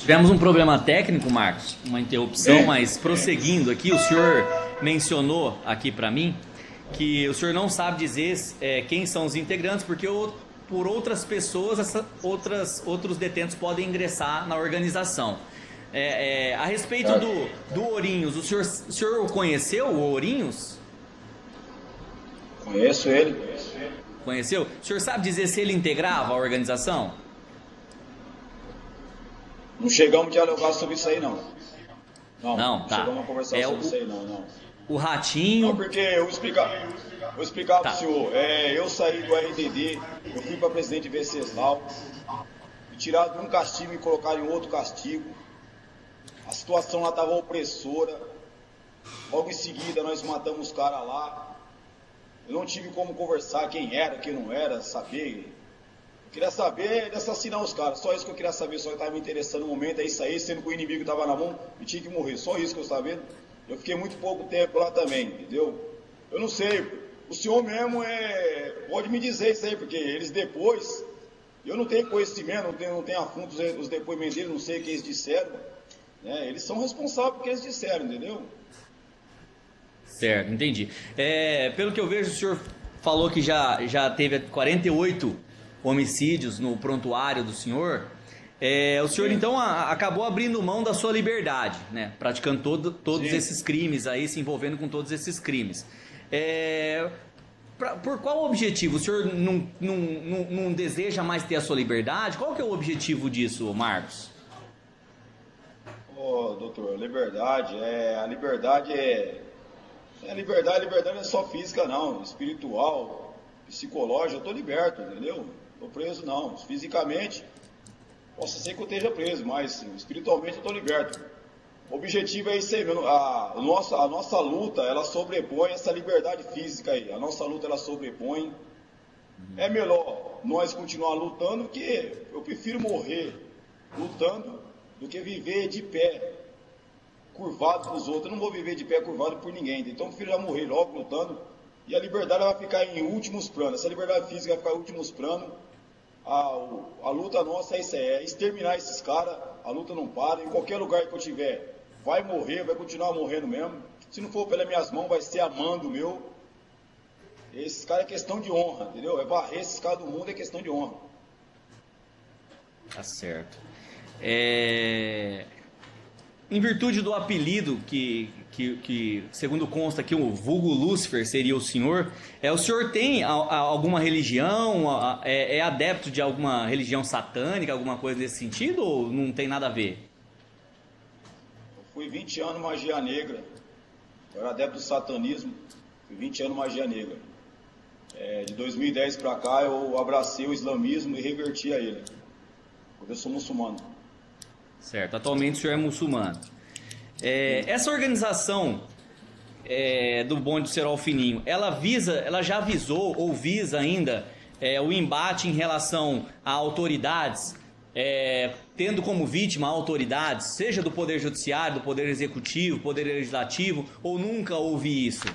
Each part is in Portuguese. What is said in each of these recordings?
Tivemos um problema técnico, Marcos, uma interrupção, mas prosseguindo aqui, o senhor mencionou aqui para mim que o senhor não sabe dizer é, quem são os integrantes, porque o, por outras pessoas, essa, outras, outros detentos podem ingressar na organização. É, é, a respeito do, do Ourinhos, o senhor, o senhor conheceu o Ourinhos? Conheço ele. Conheceu? O senhor sabe dizer se ele integrava a organização? Não chegamos a dialogar sobre isso aí, não. Não, não, tá. chegamos a conversar é sobre o, isso aí, não, não. O Ratinho... Não, porque eu vou explicar, vou explicar tá. pro senhor. É, eu saí do RDD, eu fui para presidente Venceslau, me tiraram de um castigo e me colocaram em outro castigo. A situação lá estava opressora. Logo em seguida nós matamos os caras lá. Eu não tive como conversar quem era, quem não era, saber Queria saber de assassinar os caras. Só isso que eu queria saber. Só estava me interessando no momento. É isso aí, sendo que o inimigo estava na mão e tinha que morrer. Só isso que eu estava vendo. Eu fiquei muito pouco tempo lá também, entendeu? Eu não sei. O senhor mesmo é, pode me dizer isso aí, porque eles depois. Eu não tenho conhecimento, não tenho, não tenho fundo os, os depoimentos deles, não sei o que eles disseram. Né? Eles são responsáveis pelo que eles disseram, entendeu? Certo, entendi. É, pelo que eu vejo, o senhor falou que já, já teve 48 homicídios no prontuário do senhor, é, o senhor então a, acabou abrindo mão da sua liberdade, né? Praticando todo, todos Sim. esses crimes aí, se envolvendo com todos esses crimes. É, pra, por qual objetivo? O senhor não, não, não, não, deseja mais ter a sua liberdade? Qual que é o objetivo disso, Marcos? Ô, oh, doutor, liberdade é. A liberdade é. É liberdade, liberdade não é só física, não. Espiritual, psicológica, eu tô liberto, entendeu? Estou preso, não. Fisicamente, posso ser que eu esteja preso, mas espiritualmente eu estou liberto. O objetivo é isso aí, a, a, nossa, a nossa luta, ela sobrepõe essa liberdade física aí. A nossa luta, ela sobrepõe. É melhor nós continuar lutando, que eu prefiro morrer lutando do que viver de pé, curvado para os outros. Eu não vou viver de pé curvado por ninguém. Então eu prefiro já morrer logo lutando. E a liberdade vai ficar em últimos planos. Essa liberdade física vai ficar em últimos planos a, a luta nossa é isso aí, é exterminar esses caras, a luta não para, em qualquer lugar que eu tiver, vai morrer, vai continuar morrendo mesmo. Se não for pelas minhas mãos, vai ser amando meu. Esses caras é questão de honra, entendeu? É varrer esses caras do mundo é questão de honra. Tá certo. É... Em virtude do apelido que, que, que, segundo consta aqui, o vulgo Lúcifer seria o senhor. É, o senhor tem a, a, alguma religião? A, é, é, adepto de alguma religião satânica, alguma coisa nesse sentido? Ou não tem nada a ver? Eu fui 20 anos magia negra. Eu era adepto do satanismo. Fui 20 anos magia negra. É, de 2010 para cá eu abracei o islamismo e reverti a ele. Porque eu sou muçulmano. Certo. Atualmente o senhor é muçulmano. É, essa organização é, do bonde do Serol Fininho, ela visa, ela já visou ou visa ainda é, o embate em relação a autoridades, é, tendo como vítima autoridades, seja do Poder Judiciário, do Poder Executivo, Poder Legislativo, ou nunca houve isso?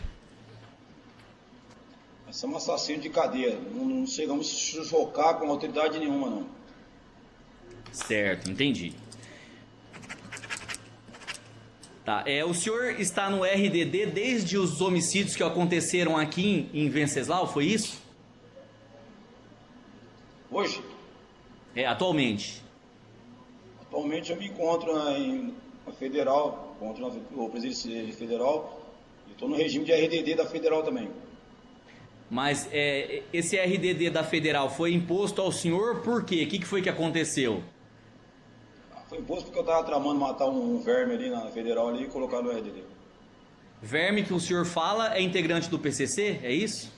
Nós somos assassinos de cadeia, não, não chegamos a chocar com autoridade nenhuma, não. Certo, entendi. Tá. É, o senhor está no RDD desde os homicídios que aconteceram aqui em, em Venceslau, foi isso? Hoje? É, atualmente. Atualmente eu me encontro na, em, na Federal, encontro na Presidência Federal e estou no regime de RDD da Federal também. Mas é, esse RDD da Federal foi imposto ao senhor por quê? O que, que foi que aconteceu? Foi imposto porque eu estava tramando matar um, verme ali na federal ali e colocar no RDD. Verme que o senhor fala é integrante do PCC, é isso?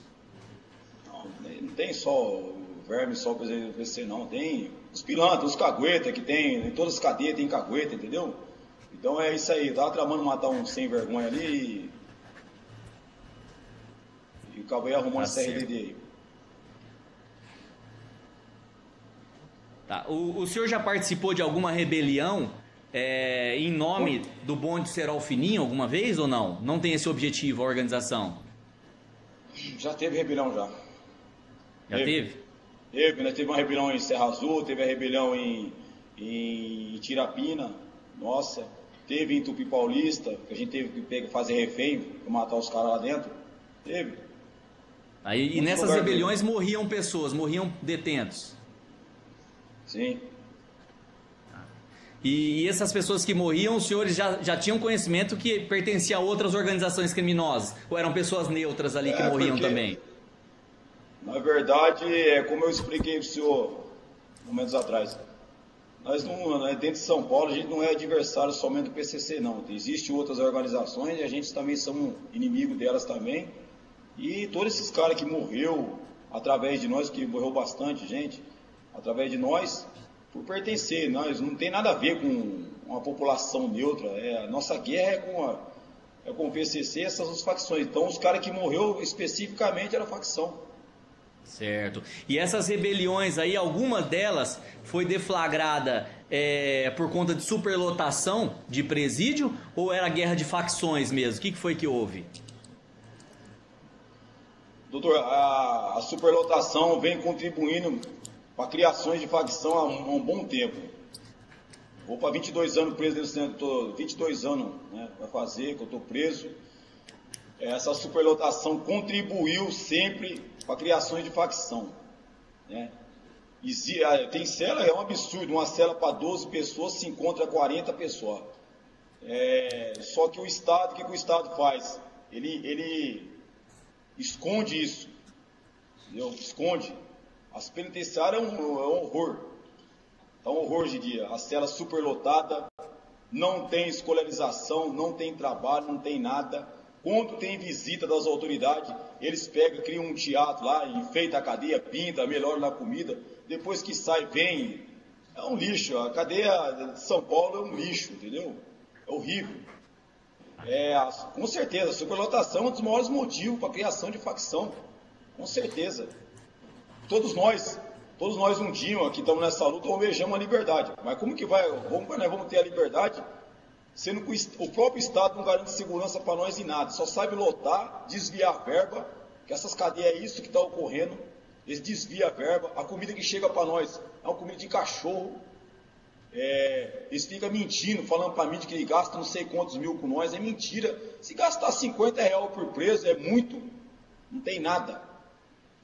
Não, não tem só o verme, só o presidente do PCC, não. Tem os pilantras, os caguetas que tem, em todas as cadeias tem cagueta, entendeu? Então é isso aí, tava tramando matar um sem vergonha ali e, e acabei arrumando tá essa RDD aí. Tá. O, o senhor já participou de alguma rebelião é, em nome do bonde Serol Fininho alguma vez ou não? Não tem esse objetivo a organização? Já teve rebelião já. Já teve? Teve, teve, né? teve uma rebelião em Serra Azul, teve a rebelião em, em Tirapina, nossa, teve em Tupi Paulista, que a gente teve que fazer refém para matar os caras lá dentro. Teve. Aí, e nessas rebeliões morriam pessoas, morriam detentos. Sim. E, e, essas pessoas que morriam, os senhores já, já tinham conhecimento que pertencia a outras organizações criminosas? Ou eram pessoas neutras ali que é, morriam porque, também? Na verdade, é como eu expliquei para o senhor momentos atrás. Nós não, né, dentro de São Paulo, a gente não é adversário somente do PCC, não. Existem outras organizações e a gente também somos inimigo delas também. E todos esses caras que morreu através de nós, que morreu bastante gente, através de nós, por pertencer. Nós não tem nada a ver com uma população neutra. É, a nossa guerra é com, a, é com o PCC, essas duas facções. Então, os caras que morreu especificamente era facção. Certo. E essas rebeliões aí, alguma delas foi deflagrada é, por conta de superlotação de presídio ou era guerra de facções mesmo? O que, que foi que houve? Doutor, a, a superlotação vem contribuindo para criações de facção há um, há um bom tempo. Vou para 22 anos preso do centro, tô 22 anos né, fazer, que eu estou preso. Essa superlotação contribuiu sempre para criações de facção. Né? Se, tem cela, é um absurdo, uma cela para 12 pessoas se encontra 40 pessoas. É, só que o Estado, o que, que o Estado faz? Ele, ele esconde isso. Entendeu? Esconde. As penitenciárias é um, é um horror. É um horror de dia. A cela superlotada, não tem escolarização, não tem trabalho, não tem nada. Quando tem visita das autoridades, eles pegam, criam um teatro lá, enfeita a cadeia, pinta, melhora na comida. Depois que sai, vem. É um lixo. A cadeia de São Paulo é um lixo, entendeu? É horrível. É, com certeza, a superlotação é um dos maiores motivos para a criação de facção. Com certeza. Todos nós, todos nós um dia que estamos nessa luta almejamos a liberdade. Mas como que vai, como nós vamos ter a liberdade, sendo que o próprio Estado não garante segurança para nós em nada, só sabe lotar, desviar verba, que essas cadeias é isso que está ocorrendo, eles desviam a verba, a comida que chega para nós é uma comida de cachorro, é, eles ficam mentindo, falando para mim que ele gasta não sei quantos mil com nós, é mentira. Se gastar 50 reais por preso é muito, não tem nada.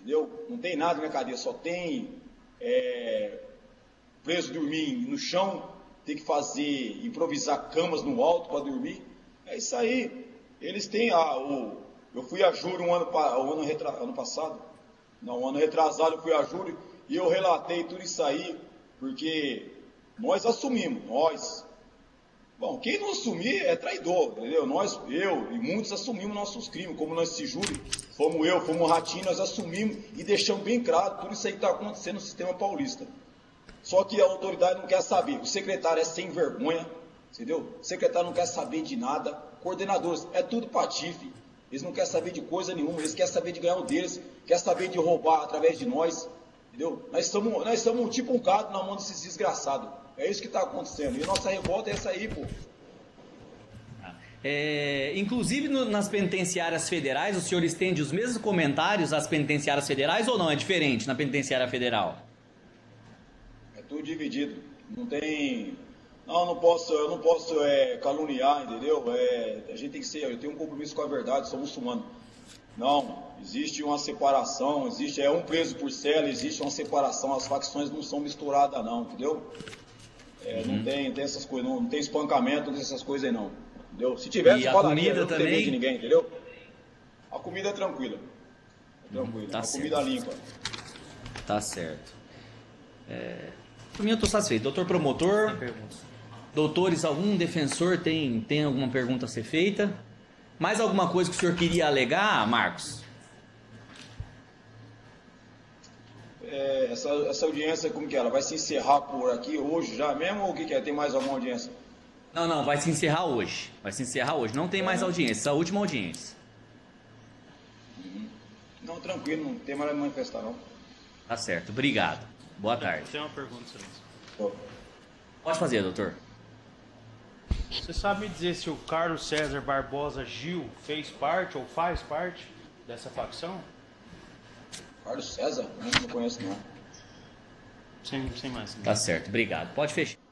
Entendeu? Não tem nada na cadeia, só tem é, preso dormir no chão, tem que fazer, improvisar camas no alto para dormir. É isso aí. Eles têm a. O, eu fui a júri um ano, um ano, retra, ano passado, não, um ano retrasado eu fui a júri e eu relatei tudo isso aí, porque nós assumimos, nós. Bom, quem não assumir é traidor, entendeu? Nós, eu e muitos assumimos nossos crimes, como nós se júri Fomos eu, fomos o Ratinho, nós assumimos e deixamos bem claro tudo isso aí que está acontecendo no sistema paulista. Só que a autoridade não quer saber. O secretário é sem vergonha, entendeu? O secretário não quer saber de nada. Coordenadores, é tudo patife. Eles não querem saber de coisa nenhuma, eles querem saber de ganhar o deles, querem saber de roubar através de nós. Entendeu? Nós estamos, nós estamos tipo um gado na mão desses desgraçados. É isso que está acontecendo. E a nossa revolta é essa aí, pô. É, inclusive no, nas penitenciárias federais, o senhor estende os mesmos comentários às penitenciárias federais ou não? É diferente na penitenciária federal? É tudo dividido. Não tem. Não, não posso, eu não posso é, caluniar, entendeu? É, a gente tem que ser, eu tenho um compromisso com a verdade, sou muçulmano. Não, existe uma separação, existe, é um preso por cela, existe uma separação, as facções não são misturadas não, entendeu? É, uhum. Não tem, tem essas coisas, não, não tem espancamento, não tem essas coisas aí não. Entendeu? Se tivesse, e a comida não também? de ninguém, entendeu? A comida é tranquila. É tranquila. Tá a certo. comida limpa. Tá certo. É... Por mim eu tô satisfeito. Doutor promotor, doutores, algum defensor tem, tem alguma pergunta a ser feita? Mais alguma coisa que o senhor queria alegar, Marcos? É, essa, essa audiência, como que é? ela vai se encerrar por aqui hoje já mesmo ou o que, que é? Tem mais alguma audiência? Não, não, vai se encerrar hoje. Vai se encerrar hoje. Não tem mais é. audiência, essa é a última audiência. Uhum. Não, tranquilo, não tem mais a manifestar, não. Tá certo, obrigado. Boa tarde. Tem uma pergunta, senhor. Pode fazer, doutor. Você sabe me dizer se o Carlos César Barbosa Gil fez parte ou faz parte dessa facção? Carlos César? Não, não conheço, não. Sem, sem mais. Tá certo, obrigado. Pode fechar.